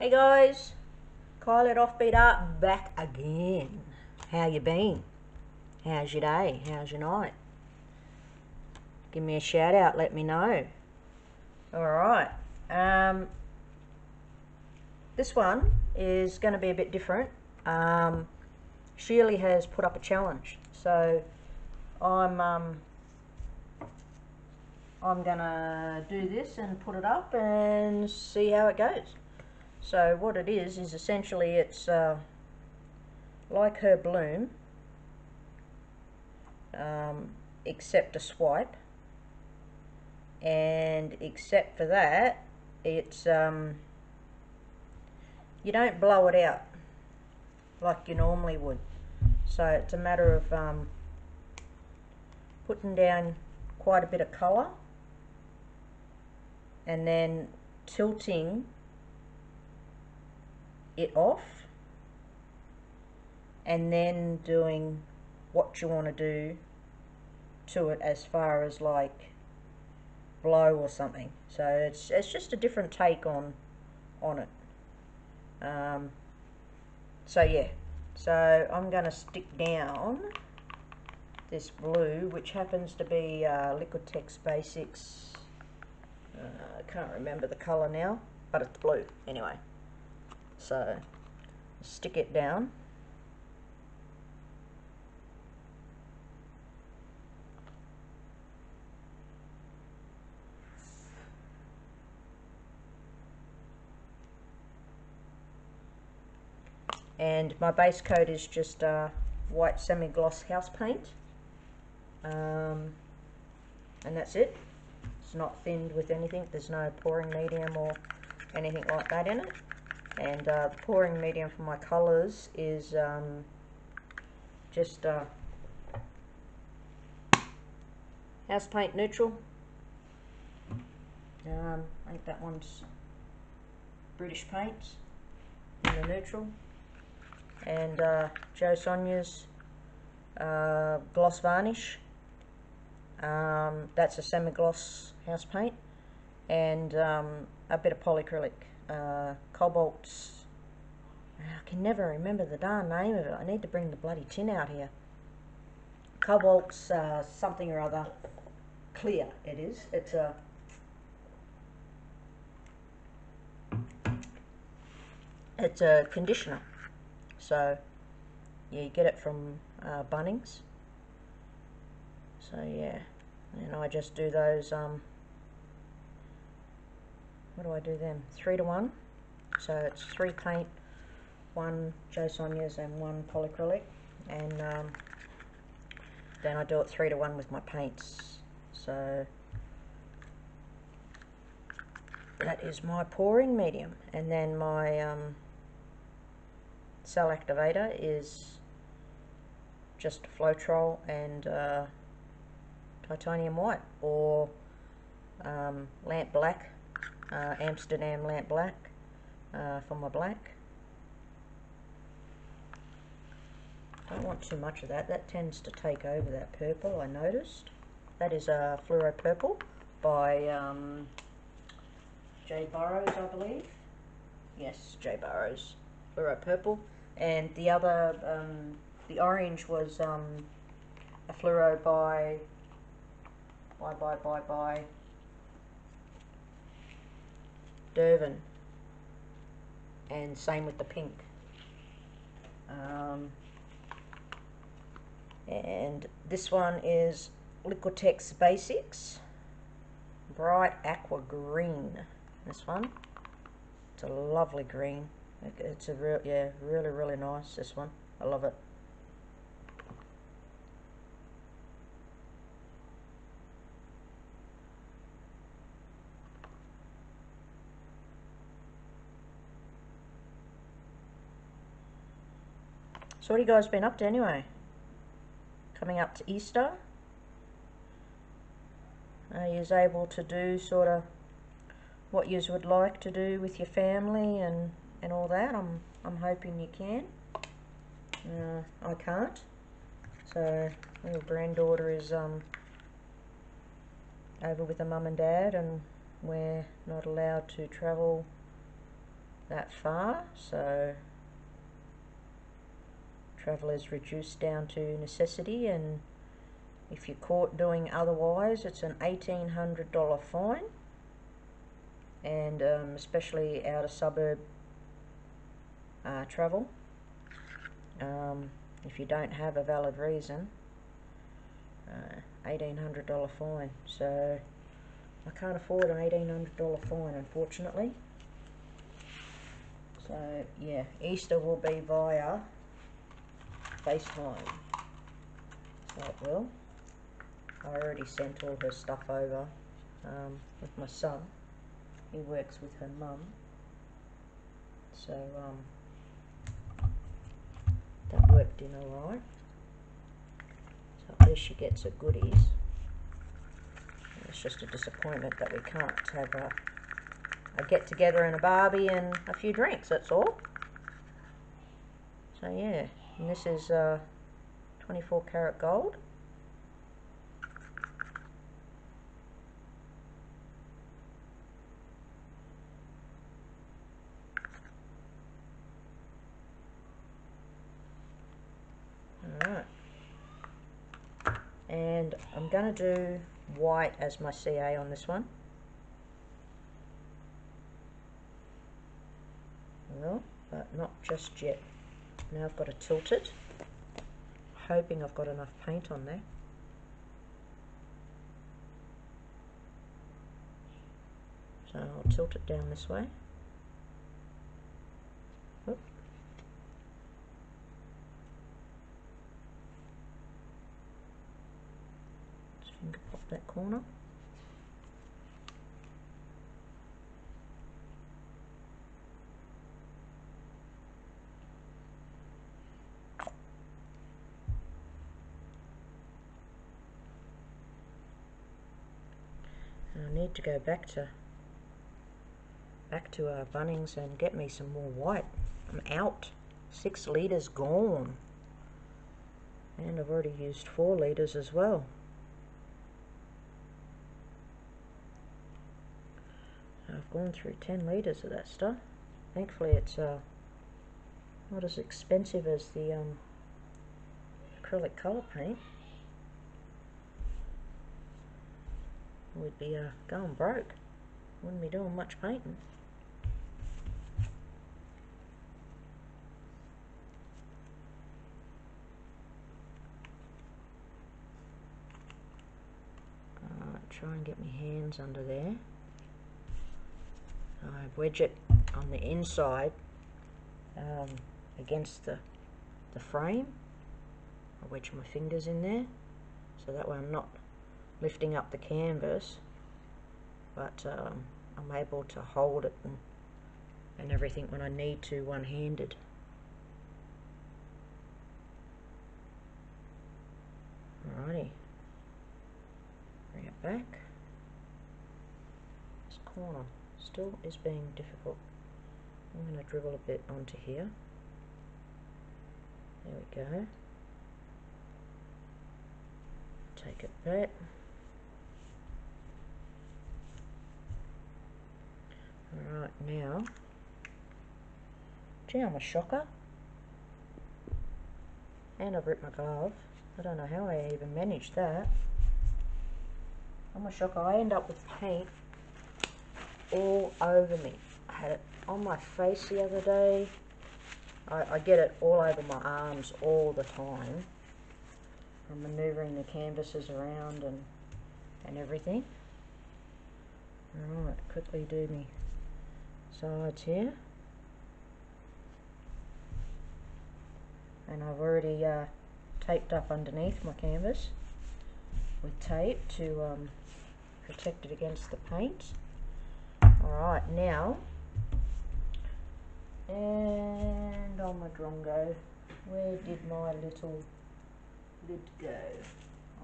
Hey guys, Kylie at Offbeat Art back again. How you been? How's your day? How's your night? Give me a shout out, let me know. Alright, um, this one is going to be a bit different. Um, Shirley has put up a challenge, so I'm um, I'm gonna do this and put it up and see how it goes. So what it is is essentially it's uh, like her bloom, um, except a swipe, and except for that, it's um, you don't blow it out like you normally would. So it's a matter of um, putting down quite a bit of colour and then tilting it off and then doing what you want to do to it as far as like blow or something. So it's, it's just a different take on on it. Um, so yeah. So I'm gonna stick down this blue which happens to be uh, Liquitex Basics. Uh, I can't remember the colour now but it's blue anyway so stick it down. And my base coat is just uh, white semi-gloss house paint. Um, and that's it. It's not thinned with anything. There's no pouring medium or anything like that in it and uh, the pouring medium for my colours is um, just uh, house paint neutral. Um, I think that one's British paints in the neutral. And uh, Jo Sonja's uh, gloss varnish. Um, that's a semi-gloss house paint. And um, a bit of polycrylic uh, Cabot's I can never remember the darn name of it. I need to bring the bloody tin out here. Cabot's uh, something or other clear it is. It's a it's a conditioner. So you get it from uh, Bunnings. So yeah, and I just do those um, what do I do then? Three to one. So it's three paint, one Jo Sonja's and one polycrylic. And um, then I do it three to one with my paints. So that is my pouring medium. And then my um, cell activator is just Floetrol and uh, titanium white or um, lamp black uh, Amsterdam Lamp Black uh, for my black. Don't want too much of that. That tends to take over that purple, I noticed. That is a uh, Fluoro Purple by um, J. Burrows, I believe. Yes, J. Burrows. Fluoro Purple. And the other, um, the orange was um, a fluoro by, by, by, by, by, Derwent and same with the pink. Um, and this one is Liquitex Basics. Bright aqua green this one. It's a lovely green. It's a real yeah really really nice this one. I love it So what have you guys been up to anyway? Coming up to Easter? Are you able to do sort of what you would like to do with your family and, and all that? I'm, I'm hoping you can. Uh, I can't. So, little granddaughter is um, over with her mum and dad and we're not allowed to travel that far, so travel is reduced down to necessity and if you're caught doing otherwise it's an $1,800 fine. And um, especially out of suburb uh, travel um, if you don't have a valid reason uh, $1,800 fine. So I can't afford an $1,800 fine unfortunately. So yeah Easter will be via FaceTime. So it will. I already sent all her stuff over um, with my son. He works with her mum. So um, that worked in alright. So at least she gets her goodies. It's just a disappointment that we can't have a, a get together and a barbie and a few drinks, that's all. So yeah. And this is uh, 24 karat gold. Alright. And I'm going to do white as my CA on this one. Well, but not just yet. Now I've got to tilt it, hoping I've got enough paint on there. So I'll tilt it down this way. Oop. Just finger pop that corner. I need to go back to back to uh, Bunnings and get me some more white. I'm out. Six litres gone. And I've already used four litres as well. I've gone through 10 litres of that stuff. Thankfully it's uh, not as expensive as the um, acrylic colour paint. We'd be uh, going broke. Wouldn't be doing much painting. Try and get my hands under there. I wedge it on the inside um, against the, the frame. I wedge my fingers in there so that way I'm not lifting up the canvas but um, I'm able to hold it and, and everything when I need to one-handed. Alrighty, bring it back. This corner still is being difficult. I'm going to dribble a bit onto here. There we go. Take it back. Alright, now, gee, I'm a shocker. And I've ripped my glove. I don't know how I even managed that. I'm a shocker. I end up with paint all over me. I had it on my face the other day. I, I get it all over my arms all the time. I'm manoeuvring the canvases around and, and everything. Alright, quickly do me sides here. And I've already uh, taped up underneath my canvas with tape to um, protect it against the paint. Alright now and on my drongo where did my little lid go?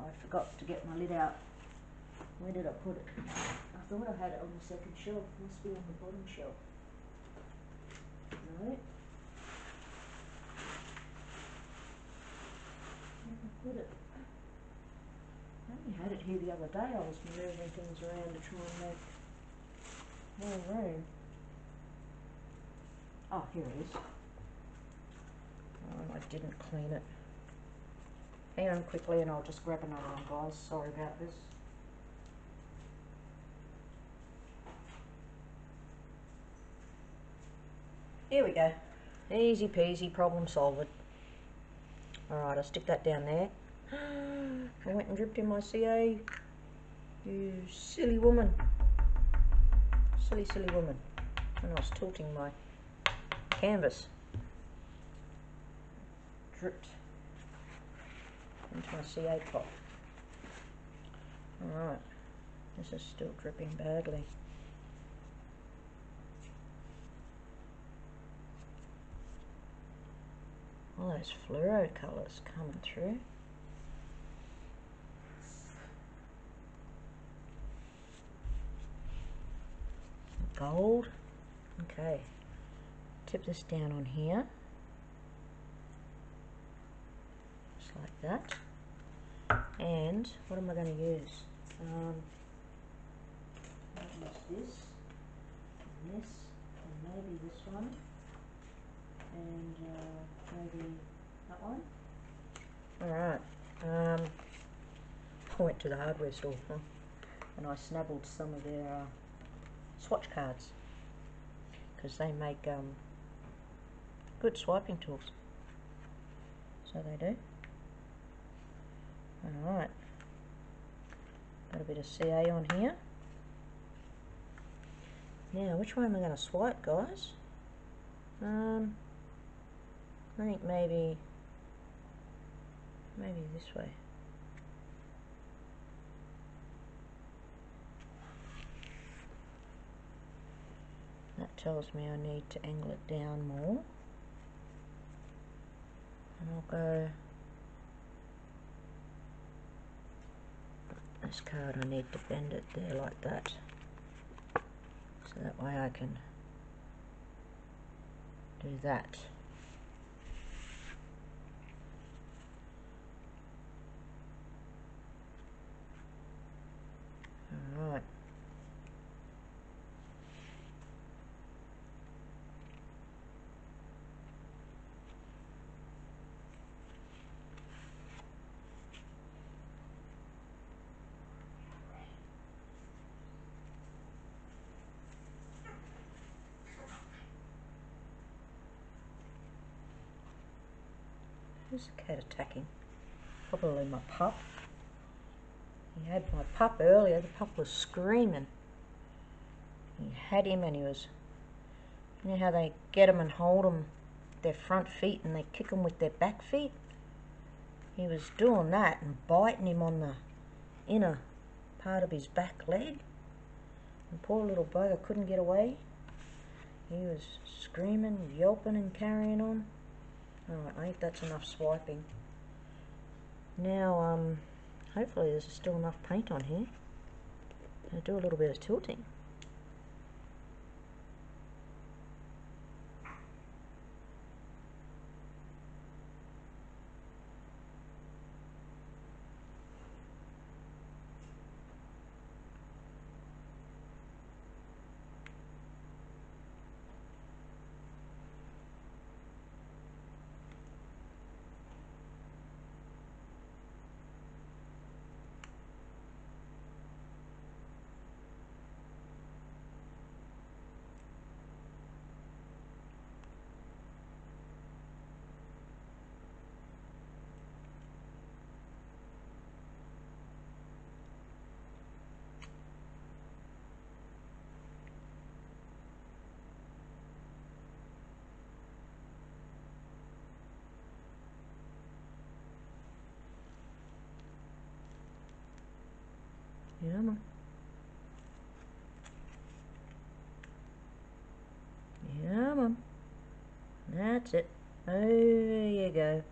I forgot to get my lid out where did I put it I thought I had it on the second shelf must be on the bottom shelf right? Where did I put it. I only had it here the other day. I was moving things around to try and make more room. Oh, here it is. Oh, I didn't clean it. Hang on quickly and I'll just grab another one, guys. Sorry about this. Here we go. Easy peasy, problem solved. Alright, I'll stick that down there. I went and dripped in my CA. You silly woman. Silly, silly woman. When I was tilting my canvas. Dripped into my CA pot. Alright. This is still dripping badly. All those fluoro colours coming through. Gold. Okay. Tip this down on here. Just like that. And what am I going to use? Um, use this, and this, and maybe this one and uh, maybe that one. Alright, um, I went to the hardware store huh, and I snabbled some of their uh, swatch cards because they make um, good swiping tools. So they do. Alright, got a bit of CA on here. Now, which way am I going to swipe, guys? Um, I think maybe, maybe this way. That tells me I need to angle it down more. And I'll go, this card I need to bend it there like that. So that way I can do that. Alright. Who's the cat attacking? Probably my pup. He had my pup earlier. The pup was screaming. He had him and he was... You know how they get him and hold him their front feet and they kick him with their back feet? He was doing that and biting him on the inner part of his back leg. And poor little bugger couldn't get away. He was screaming, yelping and carrying on. Alright, I think that's enough swiping. Now, um, hopefully there's still enough paint on here. I'll do a little bit of tilting. Yeah, man. Yeah, man. That's it. There you go.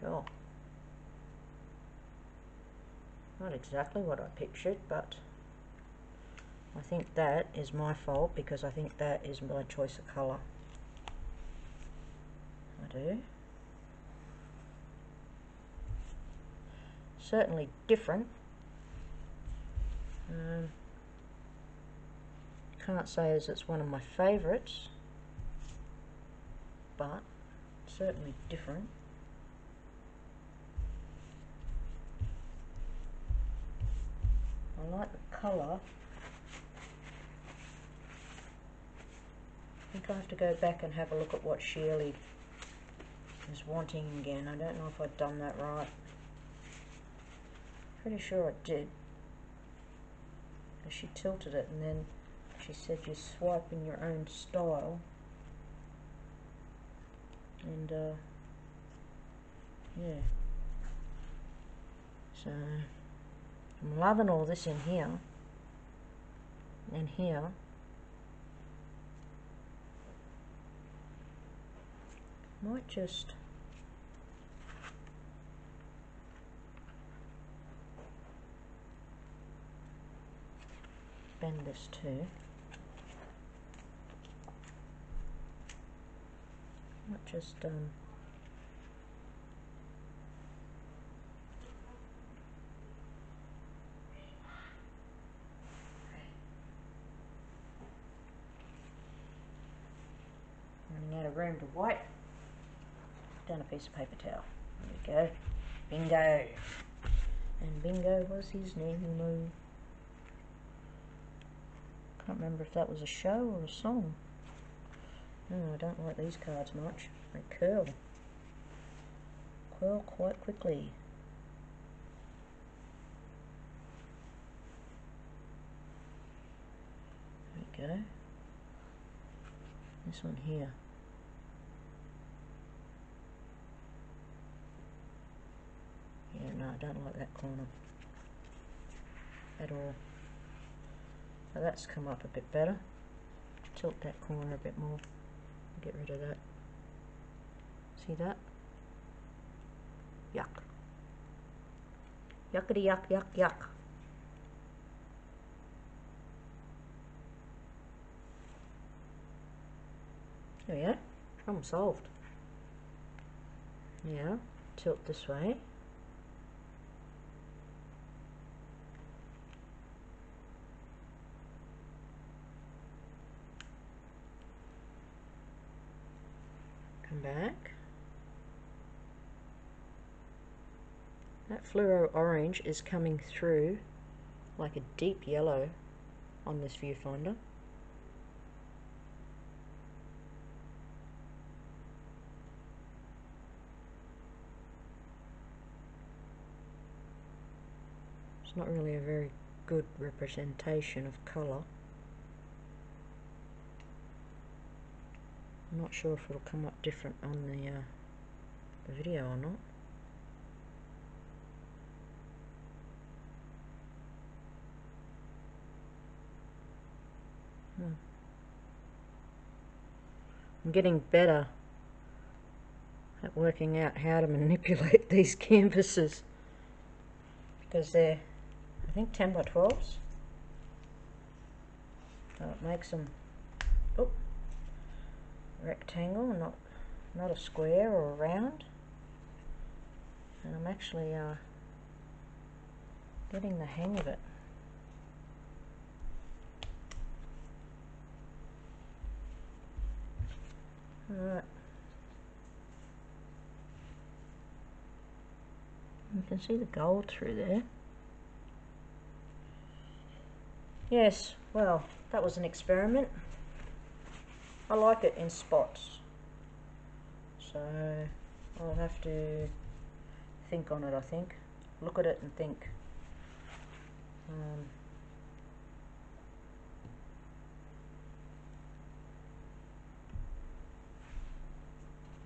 Cool. Not exactly what I pictured, but I think that is my fault because I think that is my choice of colour. I do. Certainly different. Um, can't say as it's one of my favourites, but certainly different. I like the colour. I think I have to go back and have a look at what Shirley is wanting again. I don't know if I've done that right. Pretty sure I did. Because she tilted it and then she said you swipe in your own style. And uh, yeah. So I'm loving all this in here and here. Might just bend this too. Might just um, running out of room to wipe down a piece of paper towel. There we go. Bingo. And Bingo was his name. Can't remember if that was a show or a song. I don't like these cards much. They curl. Curl quite quickly. There we go. This one here. Yeah, no, I don't like that corner at all. So that's come up a bit better. Tilt that corner a bit more. Get rid of that. See that? Yuck. Yuckity yuck yuck yuck. There we go. Problem solved. Yeah, tilt this way. Come back. That fluoro orange is coming through like a deep yellow on this viewfinder. It's not really a very good representation of colour. I'm not sure if it'll come up different on the, uh, video or not. Hmm. I'm getting better at working out how to manipulate these canvases because they're I think 10 by 12s so it makes them rectangle, not not a square or a round. And I'm actually uh, getting the hang of it. Alright. You can see the gold through there. Yes, well, that was an experiment. I like it in spots. So I'll have to think on it, I think. Look at it and think. Um,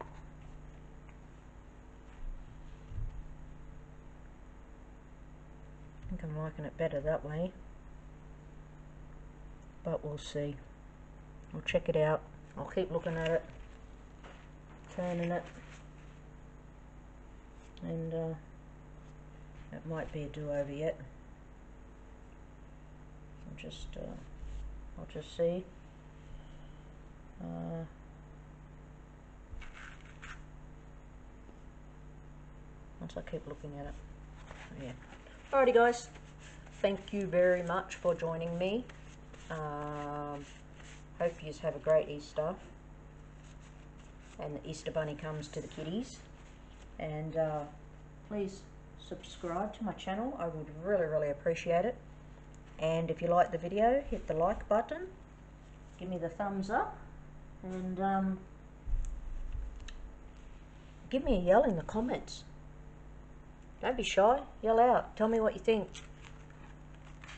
I think I'm liking it better that way. But we'll see. we'll check it out. I'll keep looking at it, turning it, and uh, it might be a do-over yet. I'll just, uh, I'll just see. Uh, once I keep looking at it. Yeah. Alrighty guys, thank you very much for joining me. Um, hope you have a great Easter. And the Easter Bunny comes to the kiddies. And uh, please subscribe to my channel. I would really, really appreciate it. And if you like the video, hit the like button. Give me the thumbs up. And um, give me a yell in the comments. Don't be shy. Yell out. Tell me what you think.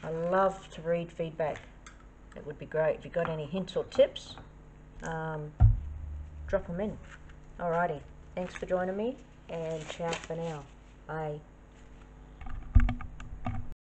I love to read feedback. It would be great. If you got any hints or tips, um, drop them in. Alrighty. Thanks for joining me and ciao for now. Bye.